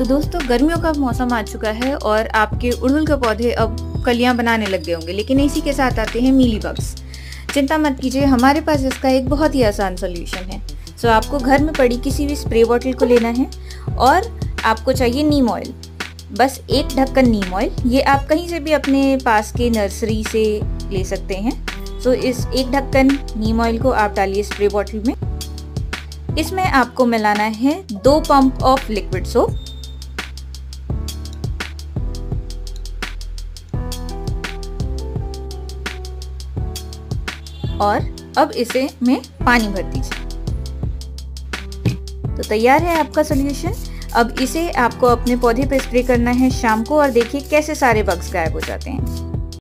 तो दोस्तों, गर्मियों का मौसम आ चुका है और आपके उड़हुल के पौधे अब कलियाँ बनाने लग गए होंगे, लेकिन इसी के साथ आते हैं मीली बग्स चिंता मत कीजिए, हमारे पास इसका एक बहुत ही आसान सोल्यूशन है। सो आपको घर में पड़ी किसी भी स्प्रे बॉटल को लेना है और आपको चाहिए नीम ऑयल बस एक ढक्कन नीम ऑयल ये आप कहीं से भी अपने पास के नर्सरी से ले सकते हैं। सो इस एक ढक्कन नीम ऑयल को आप डालिए स्प्रे बॉटल में। इसमें आपको मिलाना है दो पंप ऑफ़ लिक्विड सोप और अब इसे में पानी भर दीजिए। तो तैयार है आपका सोल्यूशन अब इसे आपको अपने पौधे पर स्प्रे करना है शाम को और देखिए कैसे सारे बग्स गायब हो जाते हैं।